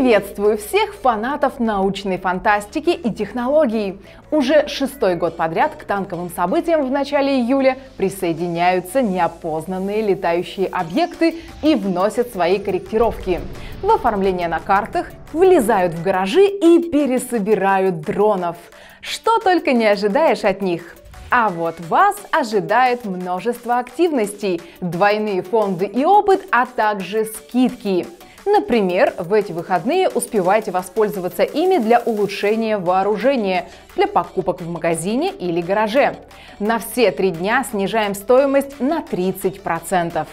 Приветствую всех фанатов научной фантастики и технологий. Уже шестой год подряд к танковым событиям в начале июля присоединяются неопознанные летающие объекты и вносят свои корректировки. В оформление на картах влезают в гаражи и пересобирают дронов. Что только не ожидаешь от них. А вот вас ожидает множество активностей, двойные фонды и опыт, а также скидки. Например, в эти выходные успевайте воспользоваться ими для улучшения вооружения, для покупок в магазине или гараже. На все три дня снижаем стоимость на 30%.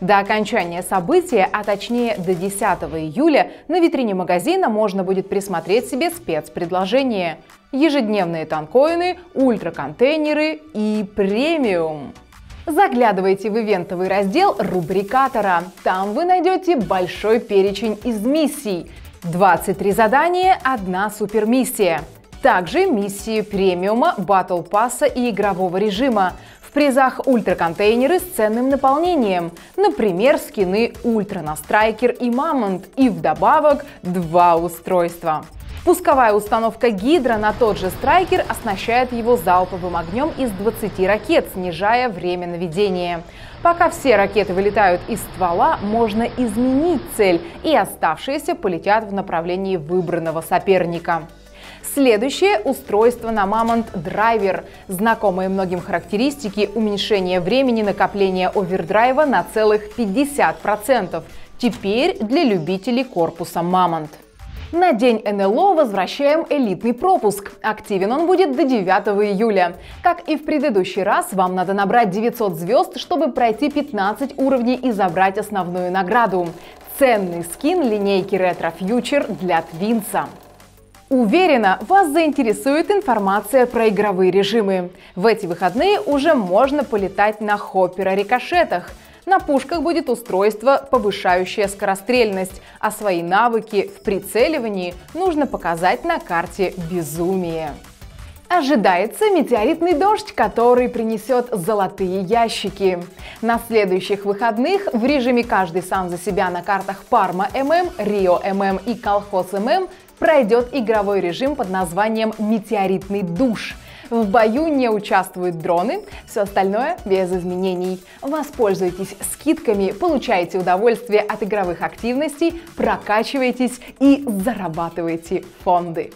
До окончания события, а точнее до 10 июля, на витрине магазина можно будет присмотреть себе спецпредложение. Ежедневные танкоины, ультраконтейнеры и премиум. Заглядывайте в ивентовый раздел рубрикатора. Там вы найдете большой перечень из миссий. 23 задания, одна супермиссия. Также миссии премиума, battle pass а и игрового режима. В призах ультраконтейнеры с ценным наполнением. Например, скины Ультра на Страйкер и Мамонт. И вдобавок два устройства. Пусковая установка «Гидра» на тот же «Страйкер» оснащает его залповым огнем из 20 ракет, снижая время наведения. Пока все ракеты вылетают из ствола, можно изменить цель, и оставшиеся полетят в направлении выбранного соперника. Следующее устройство на Мамонт Драйвер. Знакомые многим характеристики уменьшение времени накопления овердрайва на целых 50%. Теперь для любителей корпуса Мамонт. На день НЛО возвращаем элитный пропуск. Активен он будет до 9 июля. Как и в предыдущий раз, вам надо набрать 900 звезд, чтобы пройти 15 уровней и забрать основную награду. Ценный скин линейки Retro Future для Твинса. Уверена, вас заинтересует информация про игровые режимы. В эти выходные уже можно полетать на хоппера-рикошетах – на пушках будет устройство, повышающее скорострельность, а свои навыки в прицеливании нужно показать на карте безумия. Ожидается метеоритный дождь, который принесет золотые ящики. На следующих выходных в режиме «Каждый сам за себя» на картах Парма ММ, Рио ММ и Колхоз ММ пройдет игровой режим под названием «Метеоритный душ». В бою не участвуют дроны, все остальное без изменений. Воспользуйтесь скидками, получайте удовольствие от игровых активностей, прокачивайтесь и зарабатывайте фонды.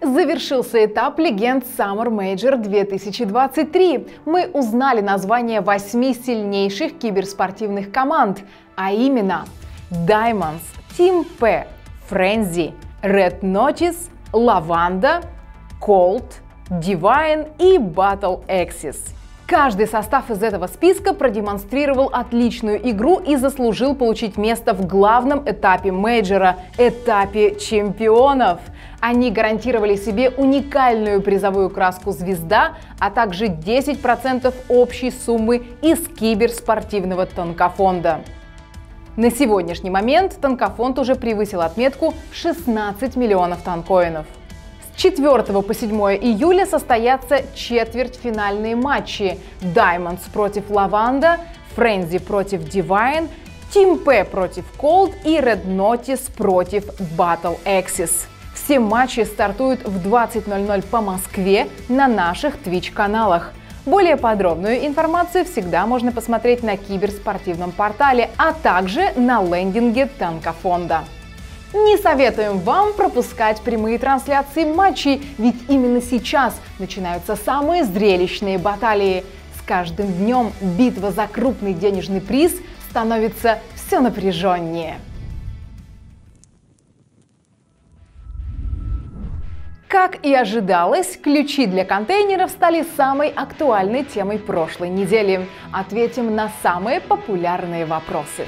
Завершился этап легенд Summer Major 2023. Мы узнали название восьми сильнейших киберспортивных команд, а именно Diamonds, Team P, Frenzy, Red Notice, Lavanda, Cold, Divine и Battle Axis. Каждый состав из этого списка продемонстрировал отличную игру и заслужил получить место в главном этапе мейджора – этапе чемпионов. Они гарантировали себе уникальную призовую краску «Звезда», а также 10% общей суммы из киберспортивного тонкофонда. На сегодняшний момент танкофонд уже превысил отметку 16 миллионов танкоинов. С 4 по 7 июля состоятся четвертьфинальные матчи Diamonds против Lavanda, Frenzy против Divine, Team P против Cold и Red Notice против Battle Axis. Все матчи стартуют в 20.00 по Москве на наших Twitch-каналах. Более подробную информацию всегда можно посмотреть на киберспортивном портале, а также на лендинге Танкофонда. Не советуем вам пропускать прямые трансляции матчей, ведь именно сейчас начинаются самые зрелищные баталии. С каждым днем битва за крупный денежный приз становится все напряженнее. Как и ожидалось, ключи для контейнеров стали самой актуальной темой прошлой недели. Ответим на самые популярные вопросы.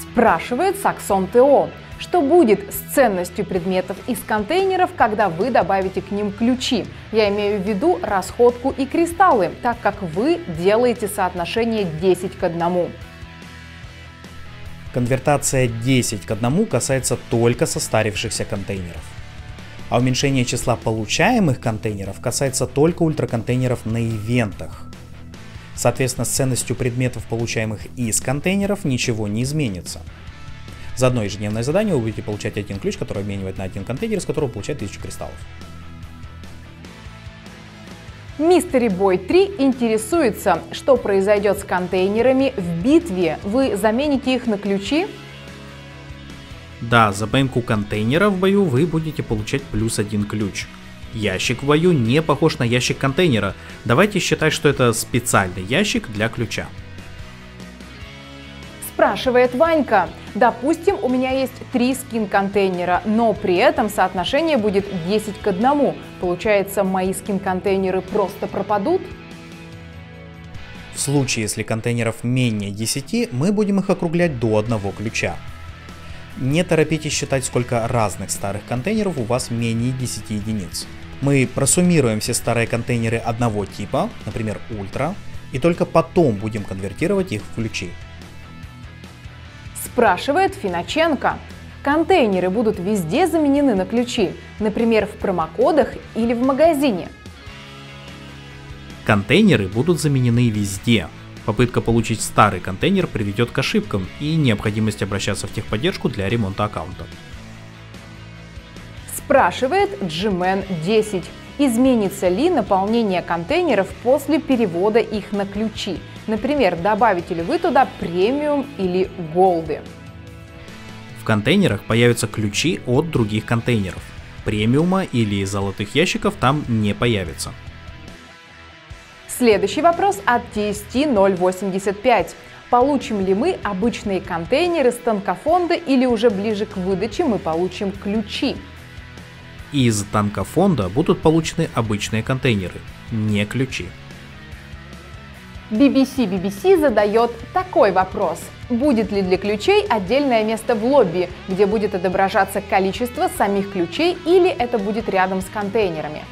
Спрашивает Саксон ТО. Что будет с ценностью предметов из контейнеров, когда вы добавите к ним ключи? Я имею в виду расходку и кристаллы, так как вы делаете соотношение 10 к 1. Конвертация 10 к 1 касается только состарившихся контейнеров. А уменьшение числа получаемых контейнеров касается только ультраконтейнеров на ивентах. Соответственно, с ценностью предметов, получаемых из контейнеров, ничего не изменится. За одно ежедневное задание вы будете получать один ключ, который обменивает на один контейнер, из которого получает 1000 кристаллов. Мистери Бой 3 интересуется, что произойдет с контейнерами в битве. Вы замените их на ключи? Да, за поимку контейнера в бою вы будете получать плюс один ключ. Ящик в бою не похож на ящик контейнера. Давайте считать, что это специальный ящик для ключа. Спрашивает Ванька. Допустим, у меня есть три скин-контейнера, но при этом соотношение будет 10 к 1. Получается, мои скин-контейнеры просто пропадут? В случае, если контейнеров менее 10, мы будем их округлять до одного ключа. Не торопитесь считать, сколько разных старых контейнеров у вас менее 10 единиц. Мы просуммируем все старые контейнеры одного типа, например, ультра, и только потом будем конвертировать их в ключи. Спрашивает Финоченко. Контейнеры будут везде заменены на ключи, например, в промокодах или в магазине. Контейнеры будут заменены везде. Попытка получить старый контейнер приведет к ошибкам и необходимость обращаться в техподдержку для ремонта аккаунта. Спрашивает Gman 10. Изменится ли наполнение контейнеров после перевода их на ключи? Например, добавите ли вы туда премиум или голды? В контейнерах появятся ключи от других контейнеров. Премиума или золотых ящиков там не появится. Следующий вопрос от TST 085. Получим ли мы обычные контейнеры с танкофонда или уже ближе к выдаче мы получим ключи? Из танкофонда будут получены обычные контейнеры, не ключи. BBC BBC задает такой вопрос. Будет ли для ключей отдельное место в лобби, где будет отображаться количество самих ключей или это будет рядом с контейнерами?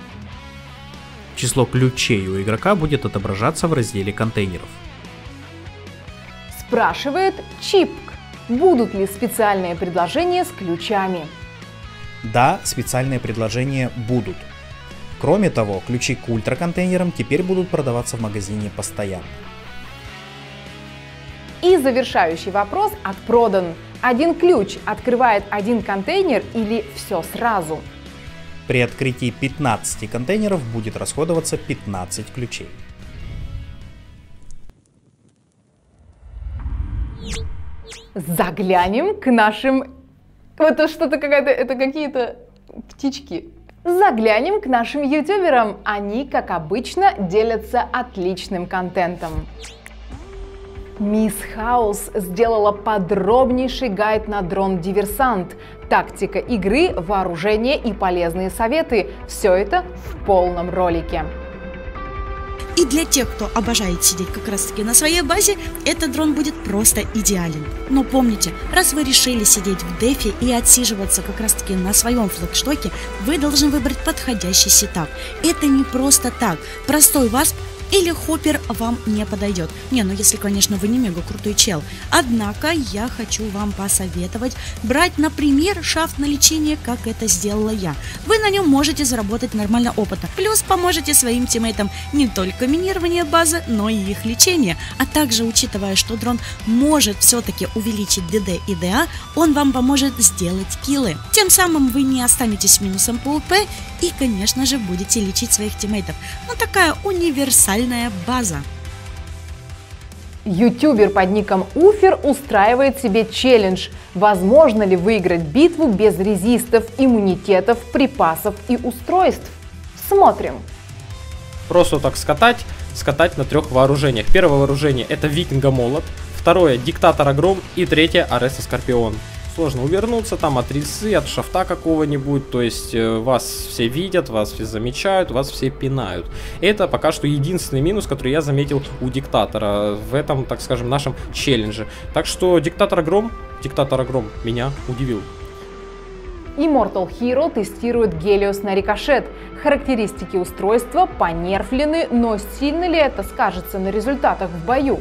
Число ключей у игрока будет отображаться в разделе контейнеров. Спрашивает Чипк. Будут ли специальные предложения с ключами? Да, специальные предложения будут. Кроме того, ключи к ультраконтейнерам теперь будут продаваться в магазине постоянно. И завершающий вопрос от Продан. Один ключ открывает один контейнер или все сразу? При открытии 15 контейнеров будет расходоваться 15 ключей. Заглянем к нашим... Это что-то какая-то... Это какие-то птички. Заглянем к нашим ютуберам. Они, как обычно, делятся отличным контентом. Мисс Хаус сделала подробнейший гайд на дрон Диверсант. Тактика игры, вооружение и полезные советы. Все это в полном ролике. И для тех, кто обожает сидеть как раз таки на своей базе, этот дрон будет просто идеален. Но помните, раз вы решили сидеть в дефе и отсиживаться как раз таки на своем флагштоке, вы должны выбрать подходящий сетап. Это не просто так. Простой васп или хоппер вам не подойдет. Не, ну если, конечно, вы не мега крутой чел. Однако я хочу вам посоветовать брать, например, шафт на лечение, как это сделала я. Вы на нем можете заработать нормально опыта. Плюс поможете своим тиммейтам не только минирование базы, но и их лечение. А также, учитывая, что дрон может все-таки увеличить ДД и ДА, он вам поможет сделать киллы. Тем самым вы не останетесь минусом по УП и, конечно же, будете лечить своих тиммейтов. Ну, такая универсальная база. Ютубер под ником Уфер устраивает себе челлендж. Возможно ли выиграть битву без резистов, иммунитетов, припасов и устройств? Смотрим. Просто так скатать, скатать на трех вооружениях. Первое вооружение это викинга молот, второе диктатор огром и третье ареста скорпион сложно увернуться там от рисы, от шафта какого-нибудь, то есть э, вас все видят, вас все замечают, вас все пинают. Это пока что единственный минус, который я заметил у диктатора в этом, так скажем, нашем челлендже. Так что диктатор Гром, диктатор Гром меня удивил. Immortal Hero тестирует Гелиос на рикошет. Характеристики устройства понерфлены, но сильно ли это скажется на результатах в бою?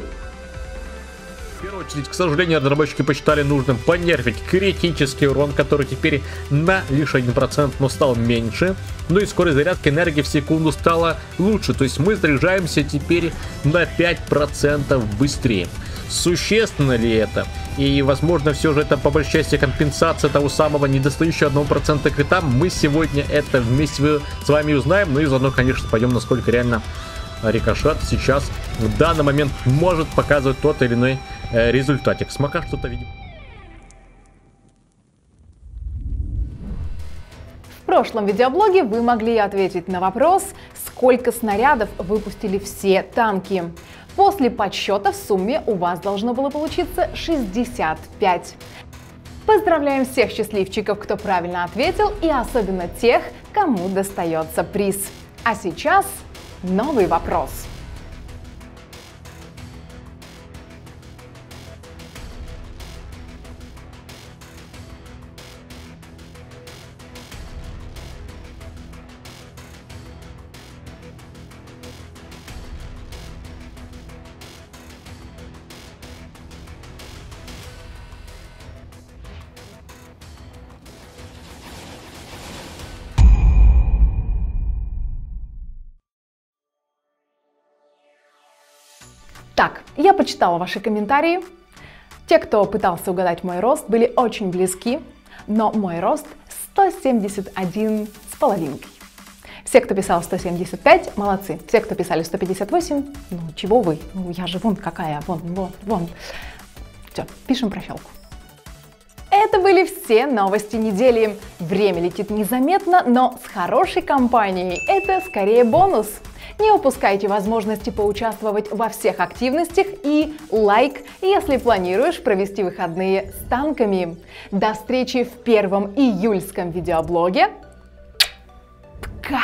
Первую очередь, к сожалению, разработчики посчитали нужным понерфить критический урон, который теперь на лишь 1%, но стал меньше. Ну и скорость зарядки энергии в секунду стала лучше, то есть мы заряжаемся теперь на 5% быстрее. Существенно ли это? И, возможно, все же это по большей части компенсация того самого недостающего 1% крита. Мы сегодня это вместе с вами узнаем. Ну и заодно, конечно, пойдем, насколько реально Рикошет сейчас в данный момент может показывать тот или иной результатик. Смока что-то видим. В прошлом видеоблоге вы могли ответить на вопрос, сколько снарядов выпустили все танки. После подсчета в сумме у вас должно было получиться 65. Поздравляем всех счастливчиков, кто правильно ответил, и особенно тех, кому достается приз. А сейчас новый вопрос. Так, я почитала ваши комментарии. Те, кто пытался угадать мой рост, были очень близки, но мой рост 171 с половинкой. Все, кто писал 175, молодцы. Все, кто писали 158, ну чего вы? Ну я же вон какая, вон, вон, вон. Все, пишем прощалку. Это были все новости недели. Время летит незаметно, но с хорошей компанией это скорее бонус. Не упускайте возможности поучаствовать во всех активностях и лайк, если планируешь провести выходные с танками. До встречи в первом июльском видеоблоге. Пока!